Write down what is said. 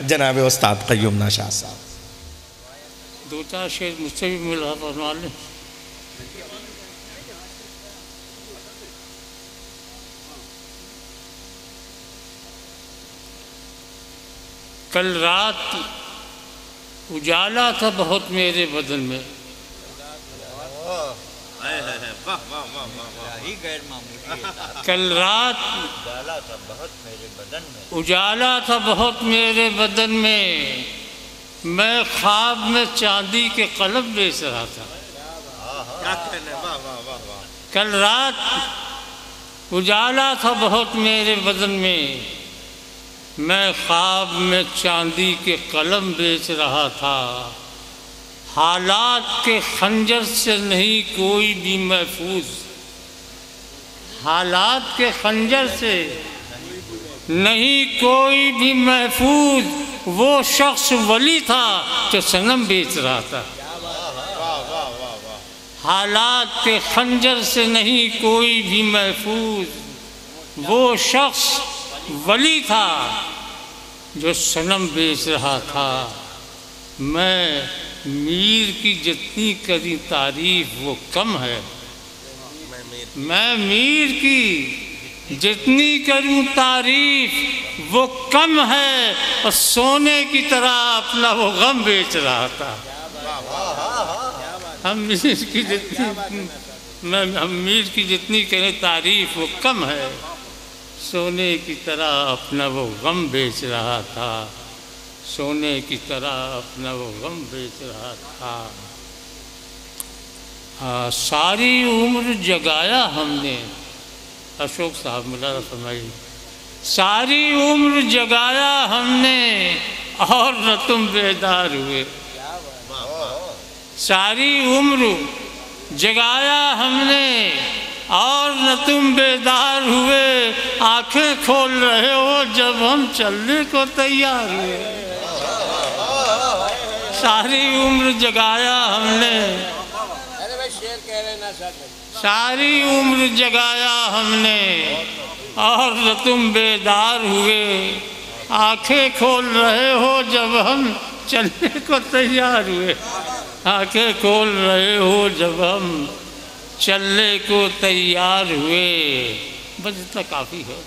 جناب استاد قیوم ناشاہ صاحب۔ دو چار شیر مجھ سے بھی ملا فرما لیں۔ کل رات اجالا تھا بہت میرے بدن میں۔ کل رات اجالا تھا بہت میرے بدن میں۔ میں۔ خواب میں چاندی کے قلب بیچ رہا تھا۔ کل رات اجالا تھا بہت میرے بدن میں۔ میں خواب میں چاندی کے قلم بیچ رہا تھا۔ حالات کے خنجر سے نہیں کوئی بھی محفوظ۔ حالات کے خنجر سے نہیں کوئی بھی محفوظ وہ شخص ولی تھا جو صنم بیچ رہا تھا۔ حالات کے خنجر سے نہیں کوئی بھی محفوظ وہ شخص ولی تھا جو صنم بیچ رہا تھا۔ میں میر کی جتنی کری تعریف وہ کم ہے۔ میں میر کی جتنی کروں تعریف، وہ کم ہے اور سونے کی طرح اپنا وہ غم بیچ رہا تھا۔ ہم میر کی جتنی، میں، ہم میر کی جتنی کریں تعریف، وہ کم ہے۔ سونے کی طرح اپنا وہ غم بیچ رہا تھا۔ سونے کی طرح اپنا وہ غم بیچ رہا تھا۔ ساری عمر جگایا ہم نے۔ اشوک صاحب ملا فرمائی۔ ساری عمر جگایا ہم نے اور نہ تم بیدار ہوئے۔ ساری عمر جگایا ہم نے اور نہ تم بیدار ہوئے۔ آنکھیں کھول رہے ہو جب ہم چلنے کو تیار ہوئے۔ ساری عمر جگایا ہم نے ساری عمر جگایا ہم نے اور تم بیدار ہوئے، آنکھیں کھول رہے ہو جب ہم چلنے کو تیار ہوئے۔ آنکھیں کھول رہے ہو جب ہم چلنے کو تیار ہوئے۔ بس اتنا کافی ہے۔